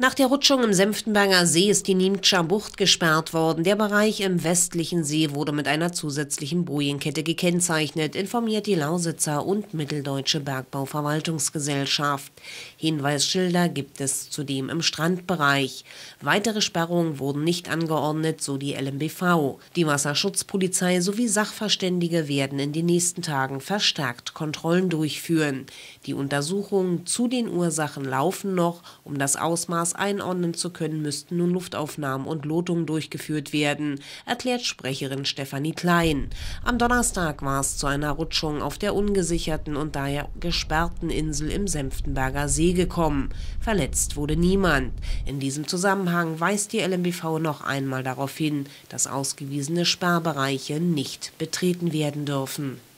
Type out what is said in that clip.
Nach der Rutschung im Senftenberger See ist die Niemtscher Bucht gesperrt worden. Der Bereich im westlichen See wurde mit einer zusätzlichen Bojenkette gekennzeichnet, informiert die Lausitzer und Mitteldeutsche Bergbauverwaltungsgesellschaft. Hinweisschilder gibt es zudem im Strandbereich. Weitere Sperrungen wurden nicht angeordnet, so die LMBV. Die Wasserschutzpolizei sowie Sachverständige werden in den nächsten Tagen verstärkt Kontrollen durchführen. Die Untersuchungen zu den Ursachen laufen noch, um das Ausmaß Ausmaß einordnen zu können, müssten nun Luftaufnahmen und Lotungen durchgeführt werden, erklärt Sprecherin Stefanie Klein. Am Donnerstag war es zu einer Rutschung auf der ungesicherten und daher gesperrten Insel im Senftenberger See gekommen. Verletzt wurde niemand. In diesem Zusammenhang weist die LMBV noch einmal darauf hin, dass ausgewiesene Sperrbereiche nicht betreten werden dürfen.